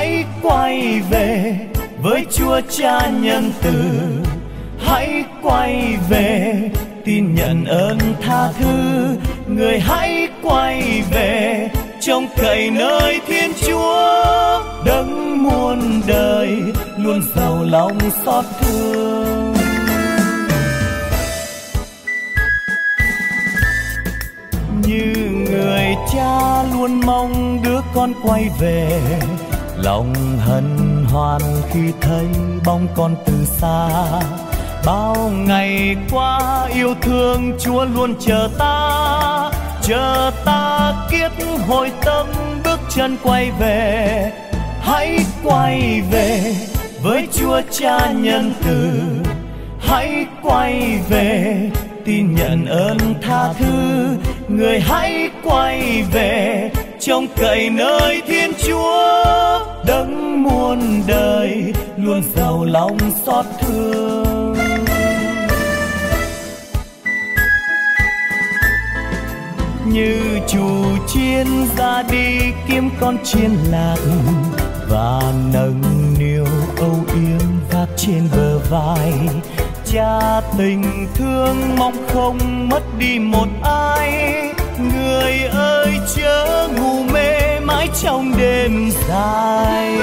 Hãy quay về với Chúa Cha nhân từ. Hãy quay về, tin nhận ơn tha thứ. Người hãy quay về, trông cậy nơi thiên chúa. Đấng muôn đời luôn giàu lòng xót thương. Như người cha luôn mong đứa con quay về lòng hân hoan khi thấy bóng con từ xa. Bao ngày qua yêu thương chúa luôn chờ ta. Chờ ta kiết hồi tâm bước chân quay về. Hãy quay về với chúa cha nhân từ. Hãy quay về tin nhận ơn tha thứ. Người hãy quay về trông cậy nơi thiên chúa muôn đời luôn giàu lòng xót thương. Như chủ chiên ra đi, kiếm con chiên lạc và nâng niu âu yếm gác trên bờ vai. Cha tình thương mong không mất đi một ai, người ơi chớ ngủ mê mãi trong đêm dài.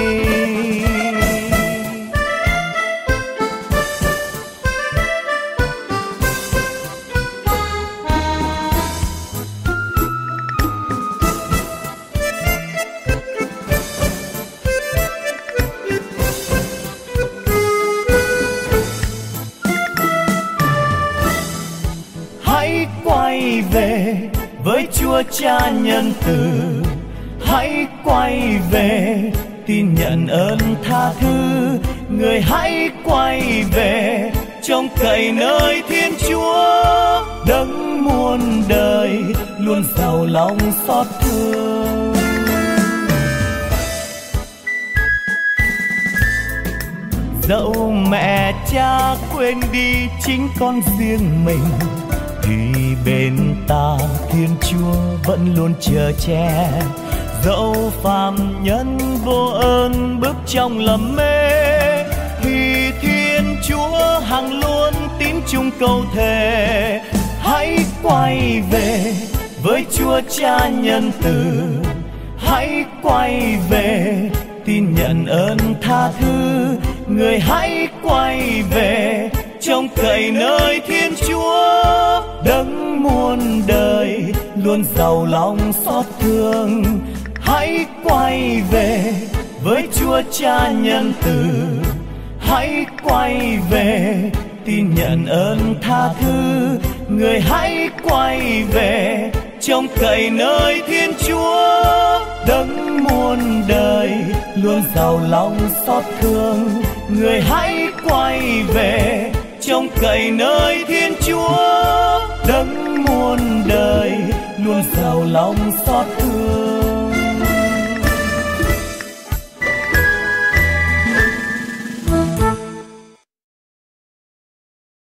Hãy quay về với chúa cha nhân từ hãy quay về, tin nhận ơn tha thứ. Người hãy quay về, trông cậy nơi thiên chúa. Đấng muôn đời, luôn giàu lòng xót thương. Dẫu mẹ cha quên đi chính con riêng mình, thì bên ta thiên chúa vẫn luôn chờ che dẫu phàm nhân vô ơn bước trong lầm mê, thì thiên chúa hằng luôn tín chung câu thề. Hãy quay về với chúa cha nhân từ. Hãy quay về tin nhận ơn tha thứ. Người hãy quay về trông cậy nơi thiên chúa. Đấng muôn đời luôn giàu lòng xót thương hãy quay về với chúa cha nhân từ. Hãy quay về tin nhận ơn tha thứ. Người hãy quay về trông cậy nơi thiên chúa. Đấng muôn đời luôn giàu lòng xót thương. Người hãy quay về trông cậy nơi thiên chúa. Đấng muôn đời luôn giàu lòng xót thương.